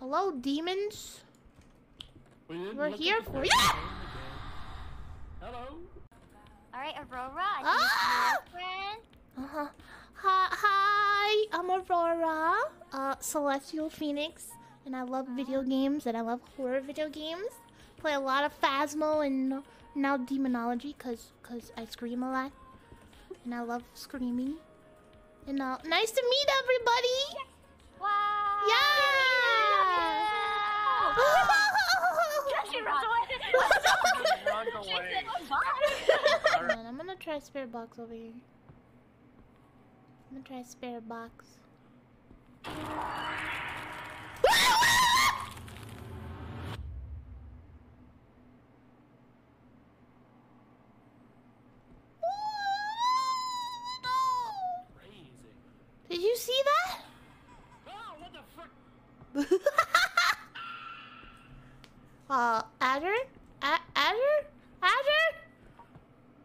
Hello, demons. We We're here for you. Hello. All right, Aurora. I Ah! think it's your friend. Uh-huh. Hi, hi, I'm Aurora, uh, Celestial Phoenix, and I love video games, and I love horror video games. Play a lot of Phasmo and now Demonology, cause, cause I scream a lot, and I love screaming. And uh, nice to meet everybody. Wow. Yeah. She runs away. Run away. Hold I'm gonna try spirit box over here. I'm gonna try spirit box. Did you see that? Oh, what the frick? Uh, Adder? A- Adder? Adder?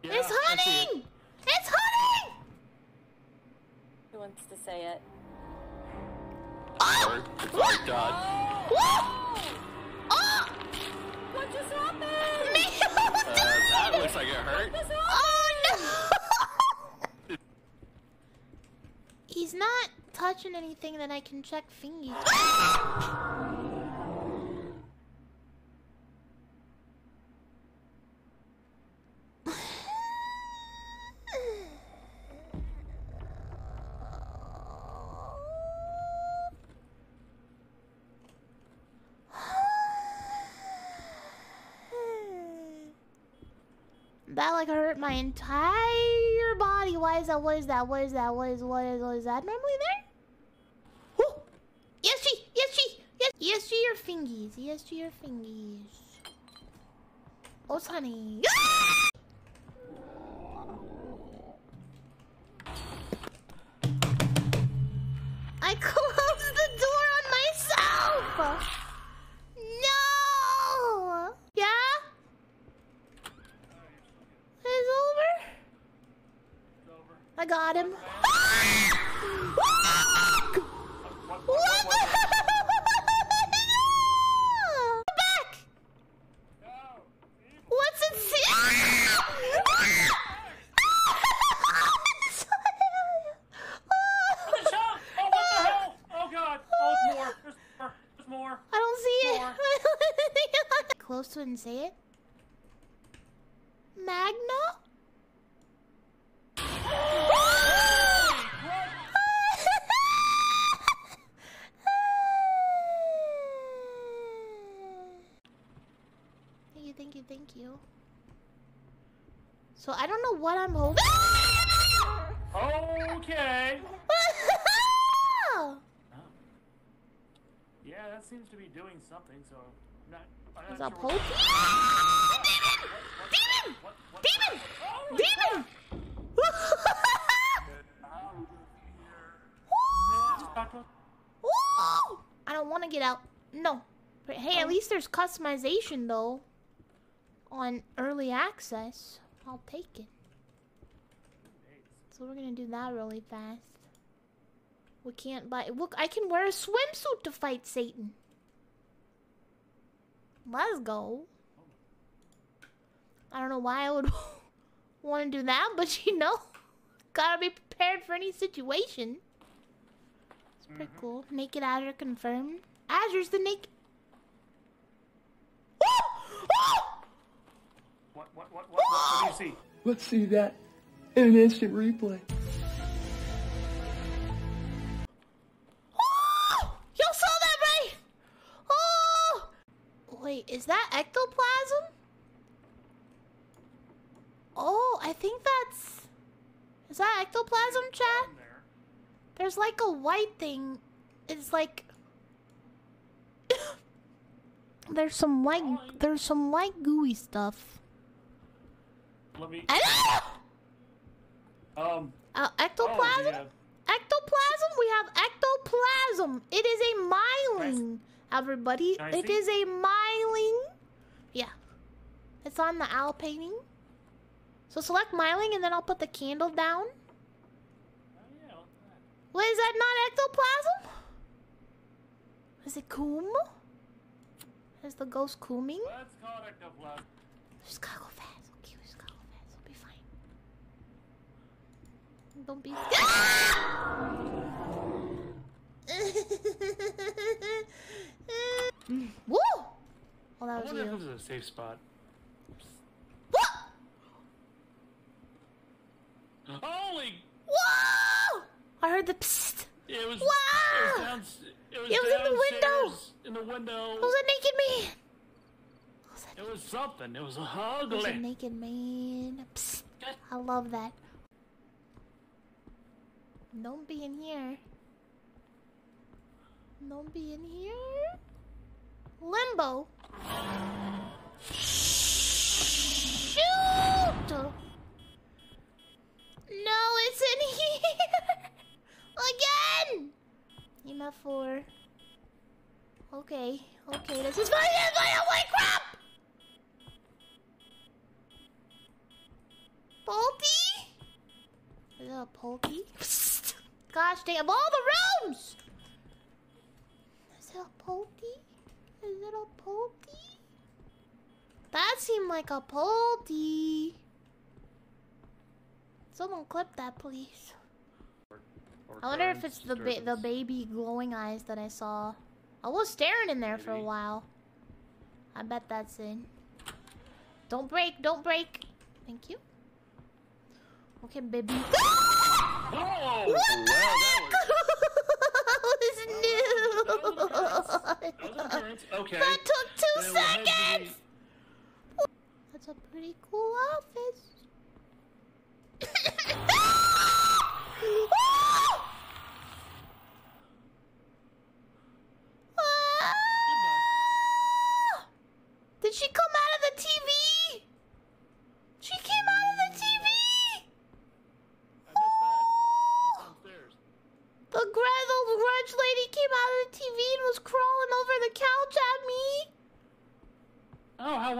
Yeah, it's I see it. hunting! It's hunting! Who wants to say it? Sorry. It's already done. Whoa! Oh! What just happened? Me! Uh, that looks like it hurt. Oh no! He's not touching anything that I can check fingies. That like hurt my entire body. Why is that? What is that? What is that? What is what is what is that normally there? Woo! ESG! ESG! Yes! ESG your fingies. ESG your fingies. Oh, honey. I closed the door on myself! No! Yeah? It's over? I got him. what the Back! What's it say? Oh, what the hell? Oh god. Oh, it's more. There's more. There's more. I don't see it. More. Close to it and say it. Magna? Thank you, thank you, thank you. So I don't know what I'm holding. Okay. Oh. Yeah, that seems to be doing something, so I'm not, I'm Is not that sure Pokey? Demon! what, what, Demon! Oh, Demon! Demon! Woo! I don't want to get out. No. But hey, at oh. least there's customization though. On early access. I'll take it. So we're gonna do that really fast. We can't buy. Look, I can wear a swimsuit to fight Satan. Let's go. I don't know why I would want to do that, but you know, gotta be prepared for any situation. It's pretty mm-hmm. cool. Naked Azure confirmed. Azure's the naked. What, what, what, what, what, what do you see? Let's see that in an instant replay. Oh, y'all saw that, right? Oh! Wait, is that ectoplasm? Oh, I think that's. Is that ectoplasm, chat? There. There's like a white thing. It's like. there's some white. There's some white gooey stuff. Let me. Um. Uh, Oh, ectoplasm? the, uh, Ectoplasm? We have ectoplasm. It is a myling, everybody. I It is a myling. Yeah. It's on the owl painting. So select myling and then I'll put the candle down. oh, yeah. What is that not ectoplasm? Is it Coom? Is the ghost cooming? Let's the left. We just gotta go fast. Okay, we just gotta go fast. We'll be fine. Don't be. Woo! Oh, I that was wonder if you. this is a safe spot. Woo! Holy! Whoa! I heard the psst. It was. Wow! It was, down, it was, It was in the window! In the window. It was a naked man. It was a, It was something. It was it was a ugly. naked man. Psst. I love that. Don't be in here. Don't be in here. Limbo. Shoot! No, it's in here. Again. EMF four. Okay, okay, this is fine. This is fine. Holy crap! Polty? Is it a Polty? Psst. Gosh dang, of all the rooms! Is it a Polty? Is it a Polty? That seemed like a Polty. Someone clip that, please. Or I wonder if it's the ba- the baby glowing eyes that I saw. I was staring in there for a while. I bet that's it. Don't break, don't break. Thank you. Okay, baby. Ah! Oh! What the that heck? was. that was new. That was occurrence. Oh okay. That took two Then we'll seconds. That's a pretty cool outfit.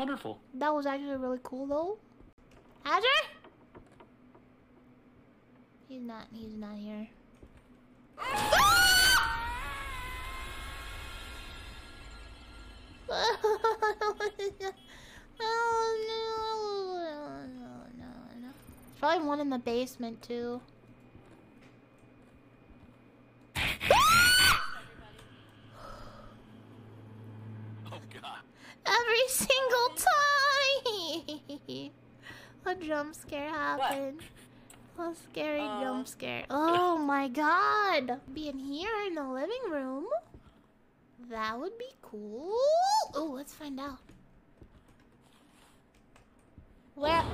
Wonderful. That was actually really cool though. Azure? He's not he's not here. oh, oh no no no no. Probably one in the basement too. Oh, God. Every single a jump scare happened. A scary Aw. jump scare. Oh my god! Being here in the living room. That would be cool. Oh, let's find out. Where?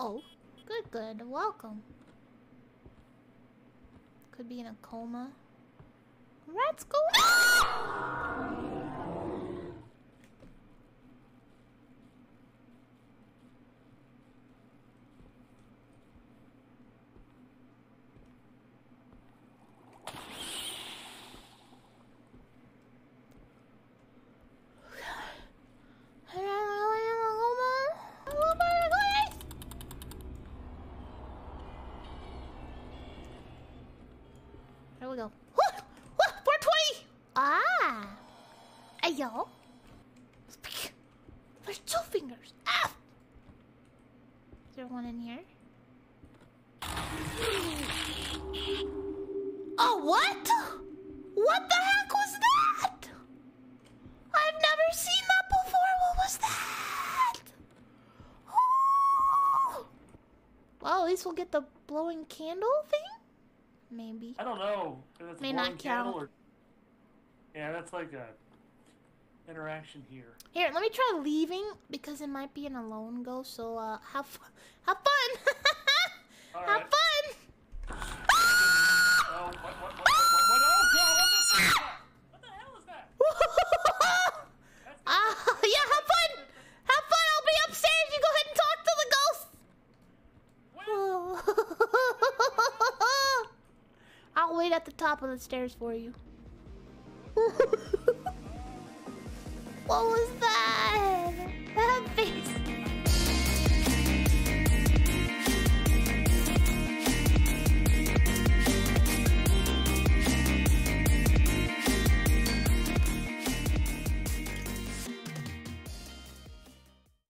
Oh. Good, good. Welcome. Could be in a coma. Rats go. Ah! Here we go. What? What? 420! Ah! Hey, y'all. Speak. There's two fingers. Ah! Is there one in here? Oh, what? What the heck was that? I've never seen that before. What was that? Oh. Well, at least we'll get the blowing candle thing? Maybe. I don't know. May not count. Or... Yeah, that's like a interaction here. Here, let me try leaving because it might be an alone ghost. So, uh, have fun. Have fun. Have right. fun. Oh, what, what, what? Oh, Ah, yeah, have fun. Have fun. I'll be upstairs. You go ahead and talk to the ghost. I'll wait at the top of the stairs for you. What was that?